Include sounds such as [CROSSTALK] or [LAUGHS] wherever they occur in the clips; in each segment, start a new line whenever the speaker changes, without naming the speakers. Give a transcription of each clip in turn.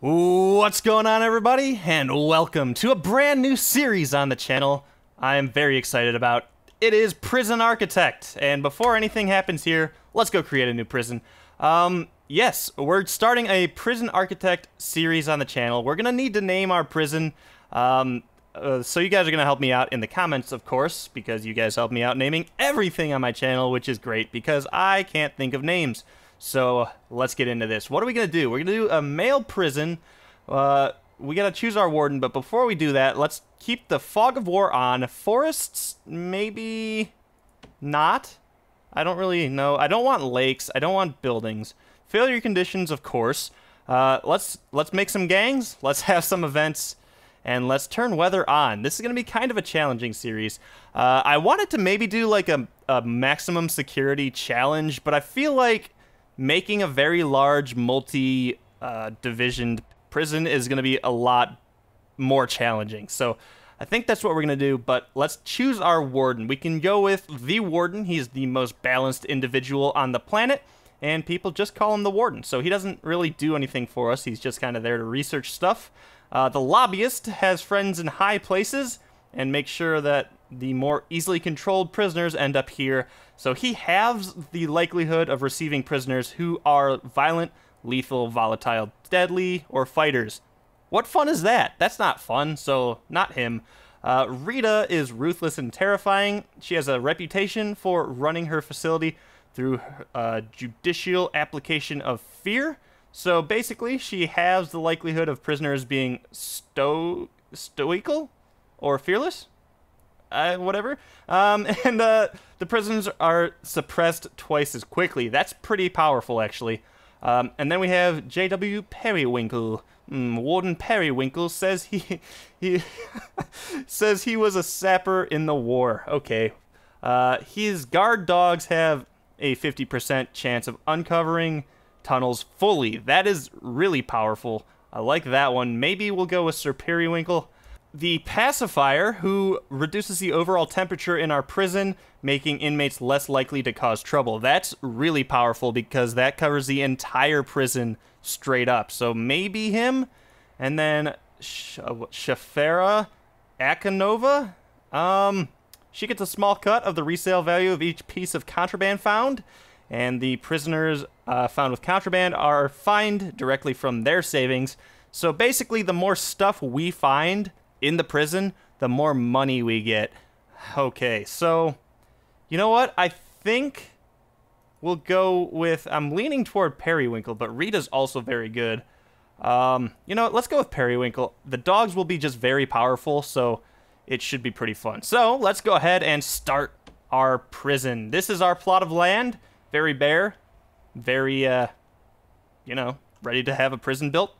What's going on, everybody? And welcome to a brand new series on the channel I am very excited about. It is Prison Architect, and before anything happens here, let's go create a new prison. Um, yes, we're starting a Prison Architect series on the channel. We're gonna need to name our prison. Um, uh, so you guys are gonna help me out in the comments, of course, because you guys help me out naming everything on my channel, which is great because I can't think of names. So let's get into this. What are we going to do? We're going to do a male prison. Uh, we got to choose our warden, but before we do that, let's keep the fog of war on. Forests, maybe not. I don't really know. I don't want lakes. I don't want buildings. Failure conditions, of course. Uh, let's let's make some gangs. [LAUGHS] Let's have some events, and let's turn weather on. This is going to be kind of a challenging series. Uh, I wanted to maybe do like a, a maximum security challenge, but I feel like making a very large multi uh, divisioned prison is going to be a lot more challenging. So I think that's what we're going to do, but let's choose our warden. We can go with the warden. He's the most balanced individual on the planet, and people just call him the warden. So he doesn't really do anything for us. He's just kind of there to research stuff. Uh, the lobbyist has friends in high places and make sure that the more easily controlled prisoners end up here. So he halves the likelihood of receiving prisoners who are violent, lethal, volatile, deadly, or fighters. What fun is that? That's not fun, so not him. Uh, Rita is ruthless and terrifying. She has a reputation for running her facility through uh, judicial application of fear. So basically, she halves the likelihood of prisoners being sto stoical or fearless uh, whatever. Um, [LAUGHS] and uh, the prisons are suppressed twice as quickly. That's pretty powerful, actually. Um, and then we have J.W. Periwinkle. Mm, Warden Periwinkle says he [LAUGHS] he [LAUGHS] says he was a sapper in the war. Okay. Uh, his guard dogs have a 50% chance of uncovering tunnels fully. That is really powerful. I like that one. Maybe we'll go with Sir Periwinkle the pacifier, who reduces the overall temperature in our prison, making inmates less likely to cause trouble. That's really powerful because that covers the entire prison straight up. So maybe him, and then Sh- Shafera Akanova. Um, she gets a small cut of the resale value of each piece of contraband found, and the prisoners uh, found with contraband are fined directly from their savings. So basically, the more stuff we find, in the prison, the more money we get. Okay, so you know what? I think we'll go with. I'm leaning toward Periwinkle, but Rita's also very good. Um, you know, let's go with Periwinkle. The dogs will be just very powerful, so it should be pretty fun. So let's go ahead and start our prison. This is our plot of land. Very bare, very, uh, you know, ready to have a prison built.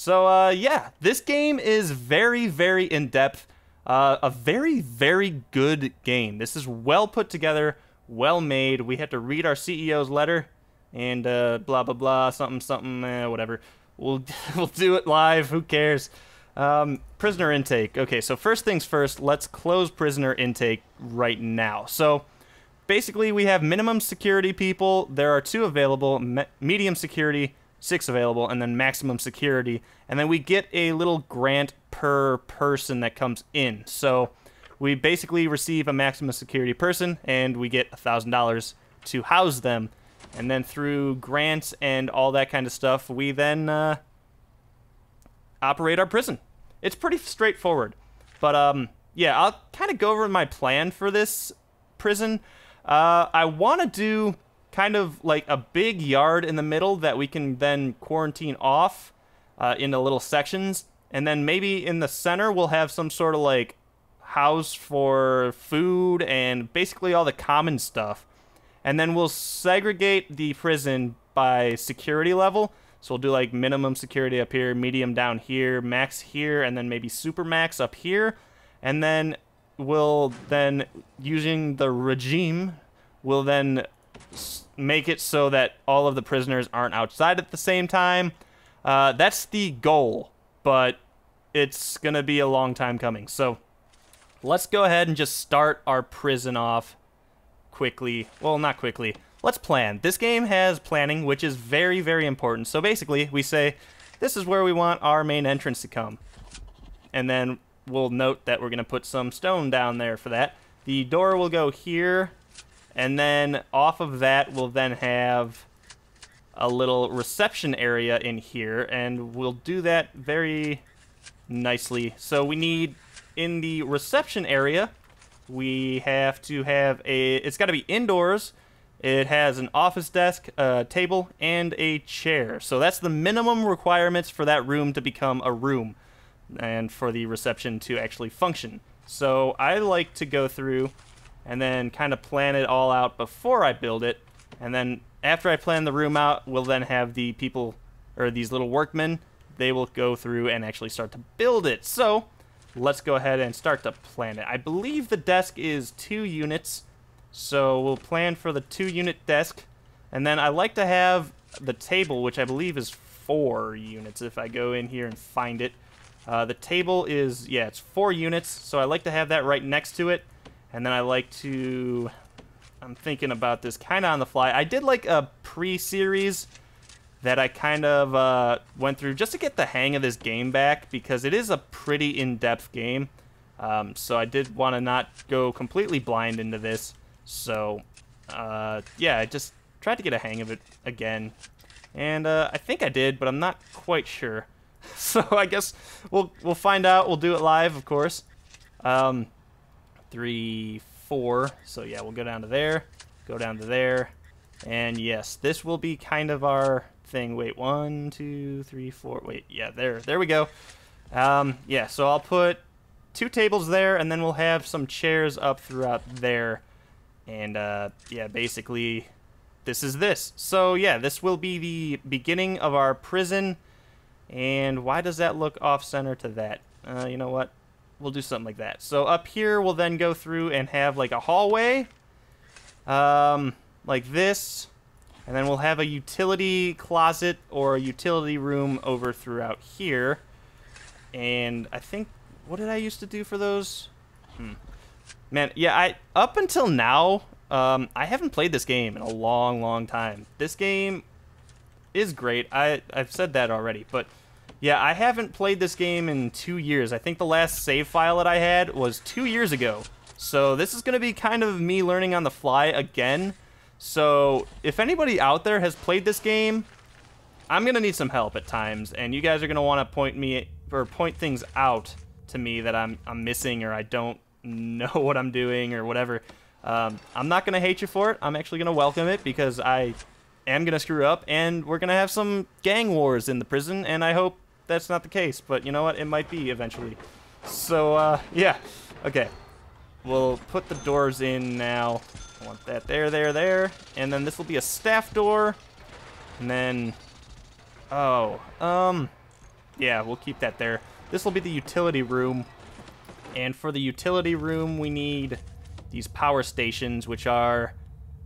So uh, yeah, this game is very, very in depth. Uh, a very, very good game. This is well put together, well made. We had to read our CEO's letter and uh, blah blah blah, something something, eh, whatever. We'll [LAUGHS] we'll do it live. Who cares? Um, prisoner intake. Okay, so first things first. Let's close prisoner intake right now. So basically, we have minimum security people. There are two available: me medium security six available, and then maximum security. And then we get a little grant per person that comes in. So we basically receive a maximum security person, and we get $1,000 to house them. And then through grants and all that kind of stuff, we then uh, operate our prison. It's pretty straightforward. But um, yeah, I'll kind of go over my plan for this prison. Uh, I want to do kind of like a big yard in the middle that we can then quarantine off uh, into little sections. And then maybe in the center, we'll have some sort of like house for food and basically all the common stuff. And then we'll segregate the prison by security level. So we'll do like minimum security up here, medium down here, max here, and then maybe super max up here. And then we'll then, using the regime, we'll then make it so that all of the prisoners aren't outside at the same time. Uh, that's the goal, but it's going to be a long time coming. So let's go ahead and just start our prison off quickly. Well, not quickly. Let's plan. This game has planning, which is very, very important. So basically, we say this is where we want our main entrance to come. And then we'll note that we're going to put some stone down there for that. The door will go here, and then off of that we'll then have a little reception area in here, and we'll do that very nicely. So we need, in the reception area, we have to have a, it's got to be indoors, it has an office desk, a table, and a chair. So that's the minimum requirements for that room to become a room and for the reception to actually function. So I like to go through and then kind of plan it all out before I build it. And then after I plan the room out, we'll then have the people, or these little workmen, they will go through and actually start to build it. So let's go ahead and start to plan it. I believe the desk is two units so we'll plan for the two unit desk. And then I like to have the table, which I believe is four units if I go in here and find it. Uh, the table is, yeah, it's four units, so I like to have that right next to it. And then I like to, I'm thinking about this kind of on the fly. I did like a pre-series that I kind of uh, went through just to get the hang of this game back because it is a pretty in-depth game. Um, so I did want to not go completely blind into this. So, uh, yeah, I just tried to get a hang of it again. And uh, I think I did, but I'm not quite sure. [LAUGHS] so I guess we'll we'll find out. We'll do it live, of course. Um, three, four. So yeah, we'll go down to there, go down to there, and yes, this will be kind of our thing. Wait, one, two, three, four. Wait, yeah, there, there we go. Um, yeah, so I'll put two tables there, and then we'll have some chairs up throughout there. And uh, yeah, basically, this is this. So yeah, this will be the beginning of our prison. And why does that look off-center to that? Uh, you know what? We'll do something like that. So up here, we'll then go through and have like a hallway. Um, like this. And then we'll have a utility closet or a utility room over throughout here. And I think, what did I used to do for those? Hmm. Man, yeah, I up until now, um, I haven't played this game in a long, long time. This game is great. I I've said that already, but yeah, I haven't played this game in two years. I think the last save file that I had was two years ago. So this is going to be kind of me learning on the fly again. So if anybody out there has played this game, I'm going to need some help at times, and you guys are going to want to point me or point things out to me that I'm I'm missing or I don't know [LAUGHS] what I'm doing or whatever. Um, I'm not going to hate you for it. I'm actually going to welcome it because I am going to screw up and we're going to have some gang wars in the prison and I hope that's not the case. But you know what? It might be eventually. So, uh, yeah. Okay. We'll put the doors in now. I want that there, there, there. And then this will be a staff door. And then... Oh, um... Yeah, we'll keep that there. This will be the utility room and for the utility room, we need these power stations, which are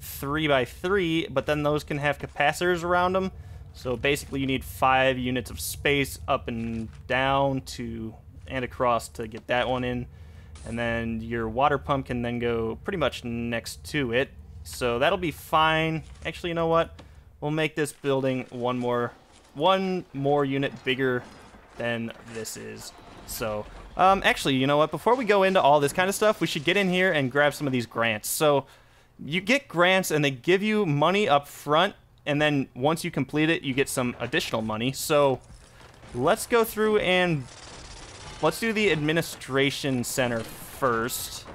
3 by 3 but then those can have capacitors around them. So basically you need 5 units of space up and down to and across to get that one in. And then your water pump can then go pretty much next to it. So that'll be fine. Actually, you know what? We'll make this building one more one more unit bigger than this is. So um, actually, you know what? Before we go into all this kind of stuff, we should get in here and grab some of these grants. So you get grants and they give you money up front, and then once you complete it, you get some additional money. So let's go through and let's do the administration center first.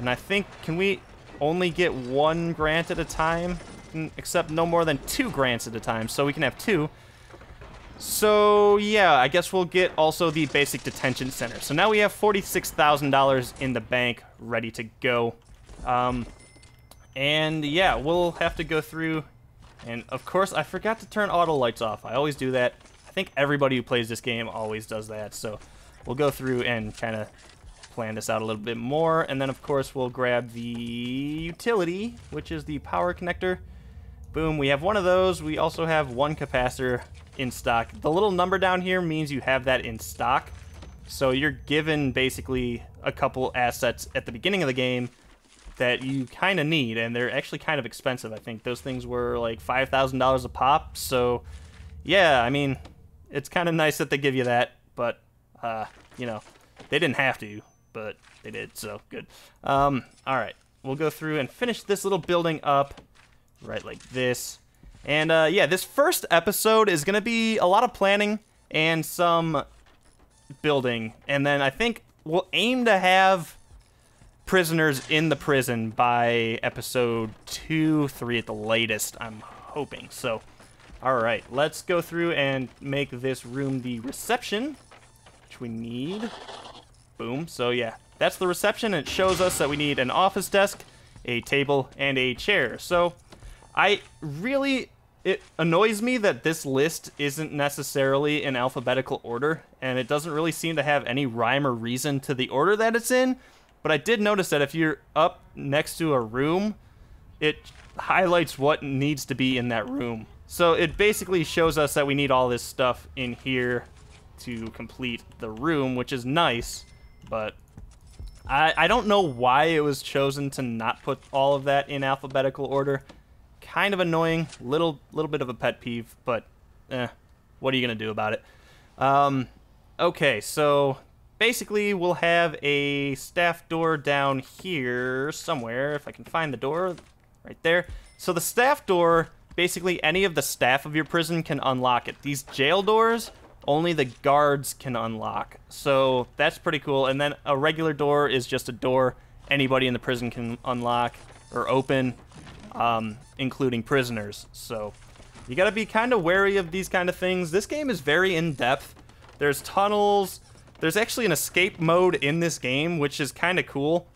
And I think, can we only get one grant at a time? Except no more than two grants at a time, so we can have two. So, yeah, I guess we'll get also the basic detention center. So now we have $46,000 in the bank ready to go. Um, and yeah, we'll have to go through. And of course, I forgot to turn auto lights off. I always do that. I think everybody who plays this game always does that. So we'll go through and kind of plan this out a little bit more. And then, of course, we'll grab the utility, which is the power connector. Boom, we have one of those. We also have one capacitor in stock. The little number down here means you have that in stock. So you're given basically a couple assets at the beginning of the game that you kind of need, and they're actually kind of expensive. I think those things were like $5,000 a pop. So, yeah, I mean, It's kind of nice that they give you that, but, uh, you know, they didn't have to, but they did, so good. Um, all right, we'll go through and finish this little building up right like this. And, uh, yeah, this first episode is to be a lot of planning and some building. And then I think we'll aim to have prisoners in the prison by episode two, three at the latest, I'm hoping. So, all right, let's go through and make this room the reception, which we need. Boom. So, yeah, that's the reception. It shows us that we need an office desk, a table, and a chair. So, I really it annoys me that this list isn't necessarily in alphabetical order, and it doesn't really seem to have any rhyme or reason to the order that it's in. But I did notice that if you're up next to a room, it highlights what needs to be in that room. So it basically shows us that we need all this stuff in here to complete the room, which is nice, but I, I don't know why it was chosen to not put all of that in alphabetical order kind of annoying, little little bit of a pet peeve, but eh, what are you gonna do about it? Um, okay, so basically we'll have a staff door down here somewhere, if I can find the door, right there. So the staff door, basically any of the staff of your prison can unlock it. These jail doors, only the guards can unlock. So that's pretty cool. And then a regular door is just a door anybody in the prison can unlock or open um, including prisoners. So you got to be kind of wary of these kind of things. This game is very in-depth. There's tunnels. There's actually an escape mode in this game, which is kind of cool.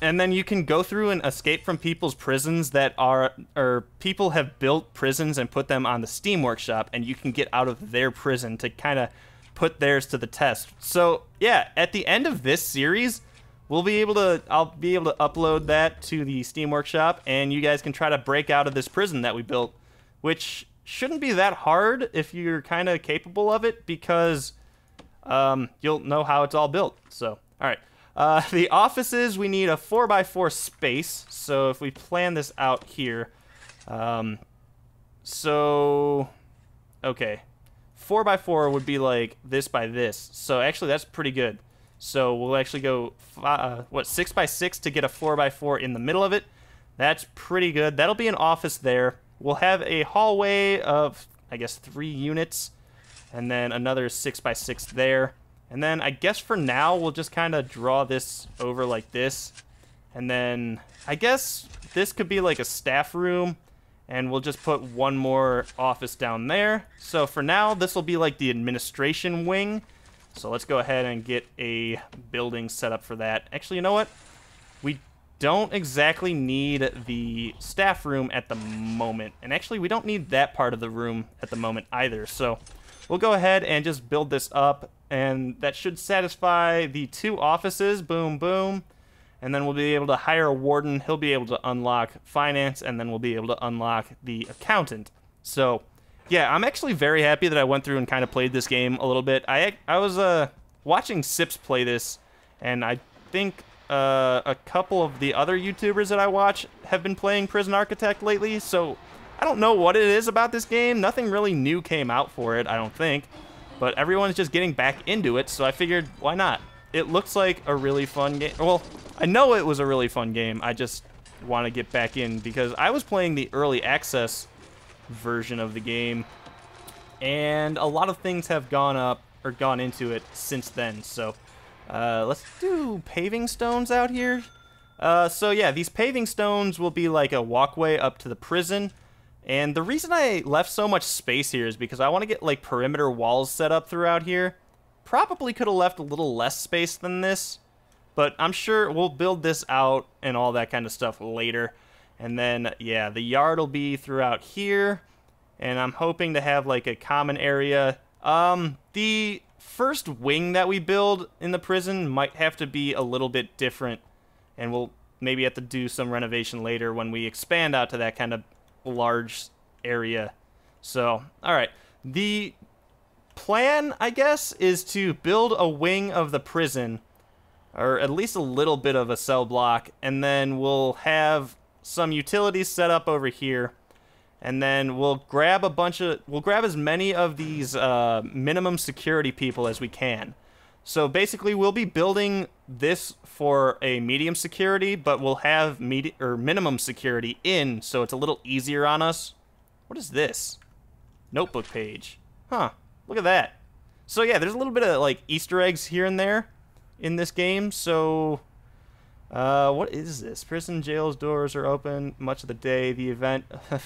And then you can go through and escape from people's prisons that are, or people have built prisons and put them on the Steam Workshop, and you can get out of their prison to kind of put theirs to the test. So, yeah, at the end of this series, we'll be able to I'll be able to upload that to the Steam Workshop and you guys can try to break out of this prison that we built, which shouldn't be that hard if you're kind of capable of it because um, you'll know how it's all built. So, all right. Uh, [LAUGHS] the offices, we need a 4x4 space. So if we plan this out here, um, so, okay. 4x4 would be like this by this. So actually that's pretty good. So we'll actually go, uh, what, 6 by 6 to get a 4 by 4 in the middle of it. That's pretty good. That'll be an office there. We'll have a hallway of, I guess, three units. And then another 6 by 6 there. And then I guess for now, we'll just kind of draw this over like this. And then I guess this could be like a staff room. And we'll just put one more office down there. So for now, this will be like the administration wing. So let's go ahead and get a building set up for that. Actually, you know what? We don't exactly need the staff room at the moment. And actually, we don't need that part of the room at the moment either. So we'll go ahead and just build this up. And that should satisfy the two offices. Boom, boom. And then we'll be able to hire a warden. He'll be able to unlock finance. And then we'll be able to unlock the accountant. So yeah, I'm actually very happy that I went through and kind of played this game a little bit. I I was uh watching Sips play this, and I think uh, a couple of the other YouTubers that I watch have been playing Prison Architect lately. So I don't know what it is about this game. Nothing really new came out for it, I don't think. But everyone's just getting back into it, so I figured why not? It looks like a really fun game. Well, I know it was a really fun game. I just want to get back in because I was playing the early access version of the game. And a lot of things have gone up or gone into it since then. So uh, let's do paving stones out here. Uh, so yeah, these paving stones will be like a walkway up to the prison. And the reason I left so much space here is because I want to get like perimeter walls set up throughout here. Probably could have left a little less space than this, but I'm sure we'll build this out and all that kind of stuff later. And then, yeah, the yard will be throughout here. And I'm hoping to have, like, a common area. Um, the first wing that we build in the prison might have to be a little bit different. And we'll maybe have to do some renovation later when we expand out to that kind of large area. So, alright. The plan, I guess, is to build a wing of the prison, or at least a little bit of a cell block, and then we'll have some utilities set up over here. and then we'll grab a bunch of we'll grab as many of these uh, minimum security people as we can. So basically, we'll be building this for a medium security, but we'll have medi- or minimum security in, so it's a little easier on us. What is this? Notebook page. Huh. Look at that. So yeah, there's a little bit of like Easter eggs here and there in this game. So, uh, what is this? Prison jails doors are open much of the day. The event. [LAUGHS]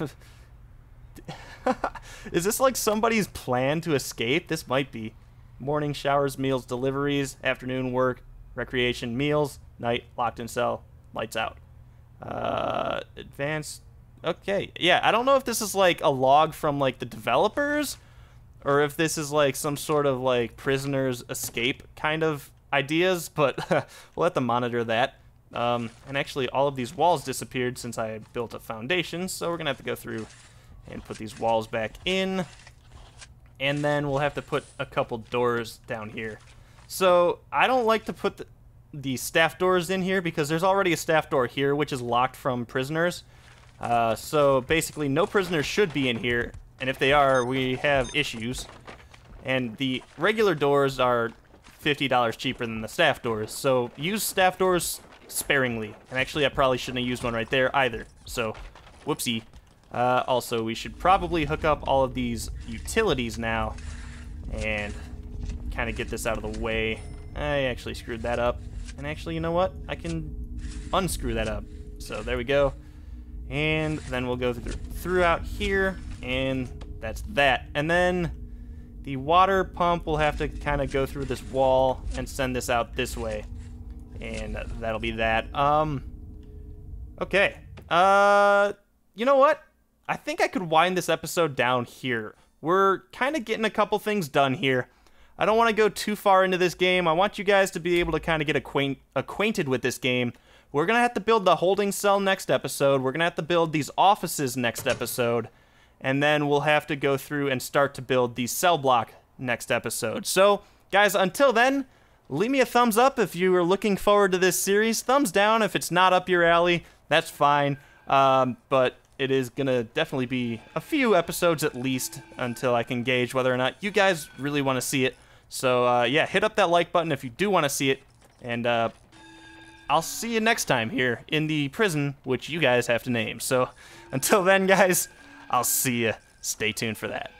is this like somebody's plan to escape? This might be. Morning showers, meals, deliveries, afternoon work, recreation, meals, night, locked in cell, lights out. Uh, advanced. Okay, yeah, I don't know if this is like a log from like the developers or if this is like some sort of like prisoners escape kind of ideas, but [LAUGHS] we'll have to monitor that. Um, and actually, all of these walls disappeared since I built a foundation, so we're going to have to go through and put these walls back in and then we'll have to put a couple doors down here. So I don't like to put the, the staff doors in here because there's already a staff door here which is locked from prisoners. Uh, so basically no prisoners should be in here and if they are we have issues. And the regular doors are $50 cheaper than the staff doors. So use staff doors sparingly. And actually I probably shouldn't have used one right there either. So whoopsie. Uh, also, we should probably hook up all of these utilities now and kind of get this out of the way. I actually screwed that up. And actually, you know what? I can unscrew that up. So there we go. And then we'll go through throughout here, and that's that. And then the water pump will have to kind of go through this wall and send this out this way. And that'll be that. Um, okay. Uh, you know what? I think I could wind this episode down here. We're kind of getting a couple things done here. I don't want to go too far into this game. I want you guys to be able to kind of get acquaint acquainted with this game. We're going to have to build the holding cell next episode. We're going to have to build these offices next episode. And then we'll have to go through and start to build the cell block next episode. So, guys, until then, leave me a thumbs up if you are looking forward to this series. Thumbs down if it's not up your alley. That's fine. Um, but it is going to definitely be a few episodes at least until I can gauge whether or not you guys really want to see it. So, uh, yeah, hit up that like button if you do want to see it. And uh, I'll see you next time here in the prison, which you guys have to name. So, [LAUGHS] until then, guys, I'll see you. Stay tuned for that.